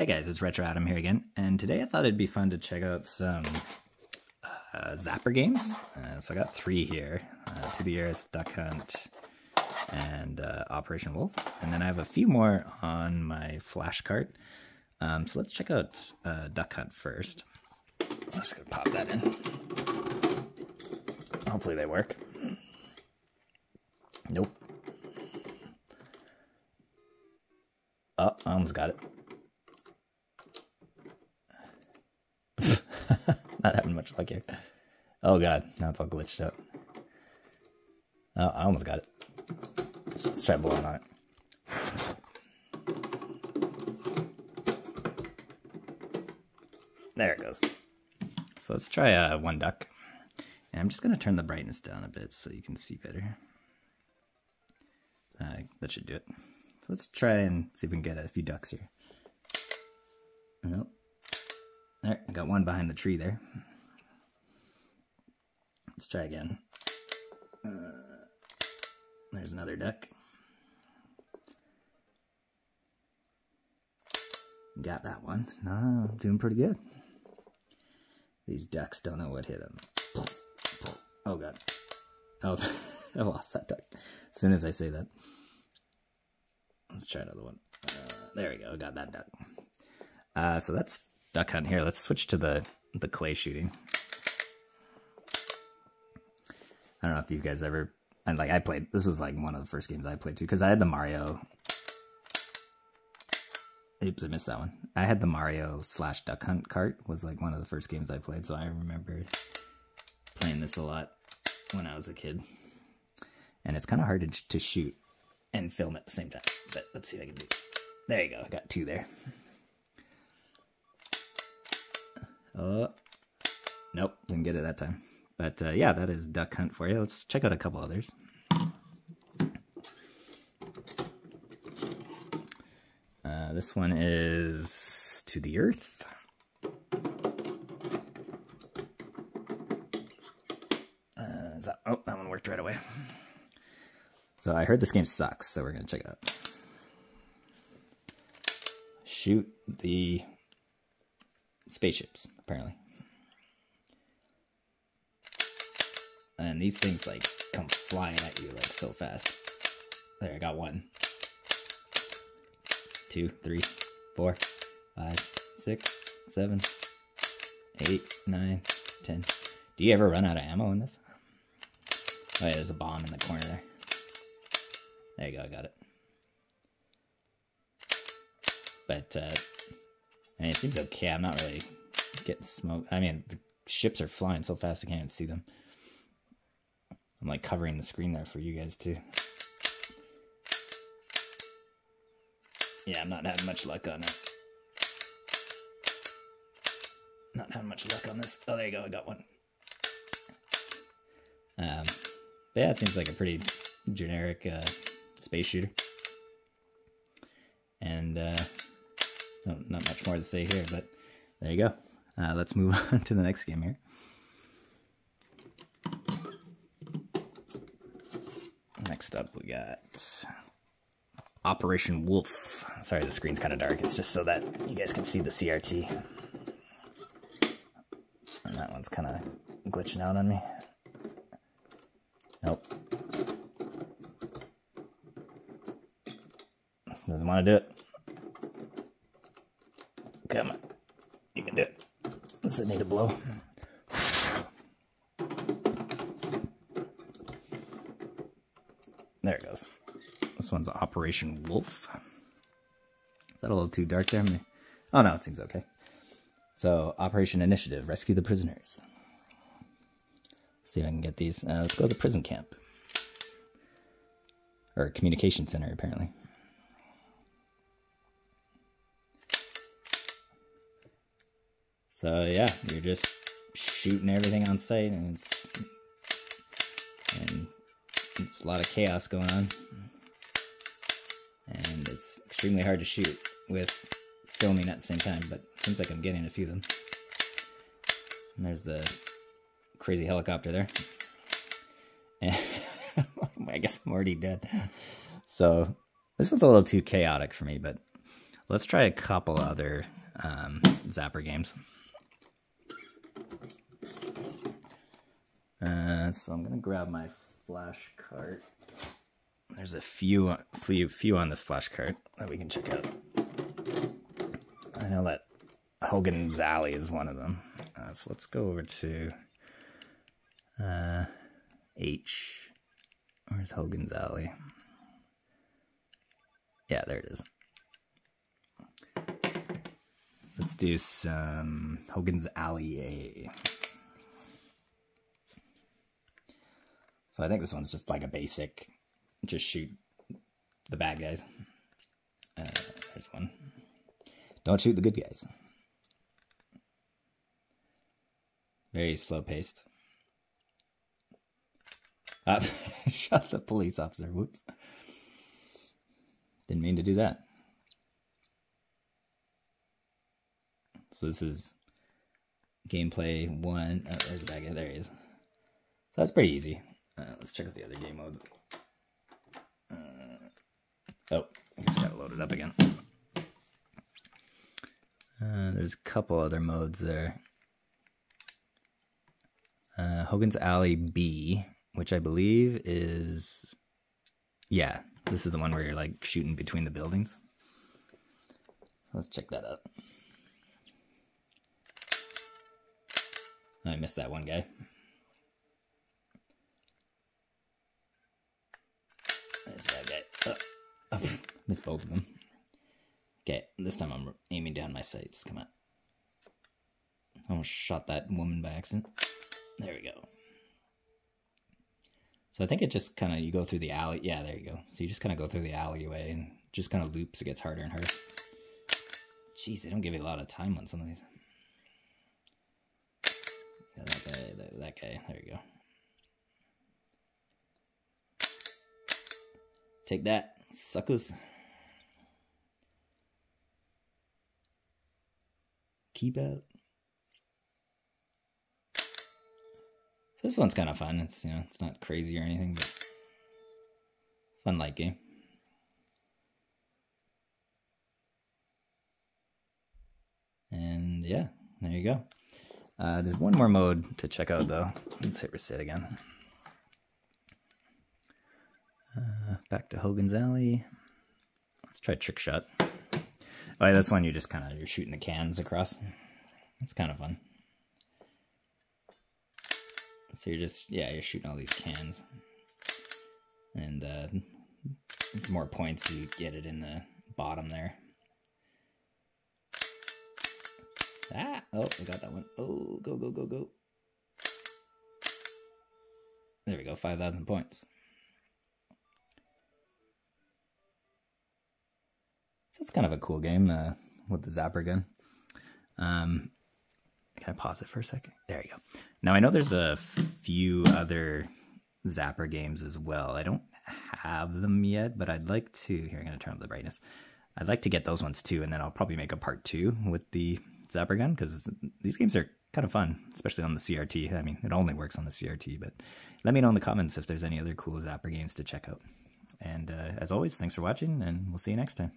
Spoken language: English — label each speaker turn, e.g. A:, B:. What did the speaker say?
A: Hey guys, it's Retro Adam here again, and today I thought it'd be fun to check out some uh, Zapper games. Uh, so I got three here, uh, To the Earth, Duck Hunt, and uh, Operation Wolf. And then I have a few more on my flash cart. Um, so let's check out uh, Duck Hunt first. I'm just gonna pop that in. Hopefully they work. Nope. Oh, I almost got it. Not having much luck here. Oh god, now it's all glitched out. Oh, I almost got it. Let's try blowing on it. There it goes. So let's try uh, one duck. And I'm just going to turn the brightness down a bit so you can see better. Uh, that should do it. So let's try and see if we can get a few ducks here. Nope. There, I got one behind the tree there. Let's try again. Uh, there's another duck. Got that one. No, I'm doing pretty good. These ducks don't know what hit them. Oh god. Oh, I lost that duck as soon as I say that. Let's try another one. Uh, there we go. Got that duck. Uh, so that's duck hunt here. Let's switch to the the clay shooting. I don't know if you guys ever and like I played. This was like one of the first games I played too because I had the Mario. Oops, I missed that one. I had the Mario slash Duck Hunt cart was like one of the first games I played, so I remember playing this a lot when I was a kid. And it's kind of hard to, to shoot and film at the same time. But let's see if I can do it. There you go. I got two there. Oh, nope. Didn't get it that time. But uh, yeah, that is Duck Hunt for you. Let's check out a couple others. Uh, this one is To the Earth. That, oh, that one worked right away. So I heard this game sucks, so we're going to check it out. Shoot the spaceships, apparently. And these things, like, come flying at you, like, so fast. There, I got one. Two, three, four, five, six, seven, eight, nine, ten. Do you ever run out of ammo in this? Oh yeah, there's a bomb in the corner there. There you go, I got it. But, uh, Mean, it seems okay. I'm not really getting smoke. I mean, the ships are flying so fast I can't even see them. I'm like covering the screen there for you guys too. Yeah, I'm not having much luck on it. Not having much luck on this. Oh, there you go. I got one. Um, yeah, it seems like a pretty generic uh, space shooter. More to say here, but there you go. Uh, let's move on to the next game here. Next up, we got Operation Wolf. Sorry, the screen's kind of dark. It's just so that you guys can see the CRT. And that one's kind of glitching out on me. Nope. This doesn't want to do it. Come on. You can do it. Does it need a blow? There it goes. This one's Operation Wolf. Is that a little too dark there? Oh no, it seems okay. So, Operation Initiative, rescue the prisoners. See if I can get these. Uh, let's go to the prison camp. Or communication center, apparently. So yeah, you're just shooting everything on sight, and it's and it's a lot of chaos going on, and it's extremely hard to shoot with filming at the same time. But seems like I'm getting a few of them. And there's the crazy helicopter there. And I guess I'm already dead. So this one's a little too chaotic for me, but Let's try a couple other um, Zapper games. Uh, so I'm gonna grab my flash cart. There's a few, few, few on this flash cart that we can check out. I know that Hogan's Alley is one of them. Uh, so let's go over to uh, H. Where's Hogan's Alley? Yeah, there it is. Let's do some Hogan's Alley A. So I think this one's just like a basic, just shoot the bad guys. Uh, there's one. Don't shoot the good guys. Very slow paced. Uh, shot the police officer. Whoops. Didn't mean to do that. So this is gameplay one. Oh, there's a bad guy. There he is. So that's pretty easy. Uh, let's check out the other game modes. Uh, oh, I guess I gotta load it up again. Uh, there's a couple other modes there. Uh, Hogan's Alley B, which I believe is, yeah, this is the one where you're like shooting between the buildings. Let's check that out. I missed that one guy. There's that guy. Oh, both of them. Okay, this time I'm aiming down my sights. Come on. I almost shot that woman by accident. There we go. So I think it just kind of, you go through the alley. Yeah, there you go. So you just kind of go through the alleyway and just kind of loops. It gets harder and harder. Jeez, they don't give you a lot of time on some of these. Yeah, that guy, that, that guy. There you go. Take that, suckers. Out. So this one's kind of fun. It's you know it's not crazy or anything, but fun light game. And yeah, there you go. Uh, there's one more mode to check out though. Let's hit reset again. Uh, back to Hogan's Alley. Let's try Trick Shot. Oh, yeah, that's one you just kind of you're shooting the cans across. It's kind of fun. So you're just yeah you're shooting all these cans, and uh, the more points you get it in the bottom there. Ah, oh, I got that one. Oh, go, go, go, go. There we go, 5,000 points. So it's kind of a cool game uh, with the zapper gun. Um, can I pause it for a second? There you go. Now I know there's a few other zapper games as well. I don't have them yet, but I'd like to. Here, I'm going to turn up the brightness. I'd like to get those ones too, and then I'll probably make a part two with the zapper gun because these games are kind of fun, especially on the CRT. I mean, it only works on the CRT, but let me know in the comments if there's any other cool zapper games to check out. And uh, as always, thanks for watching, and we'll see you next time.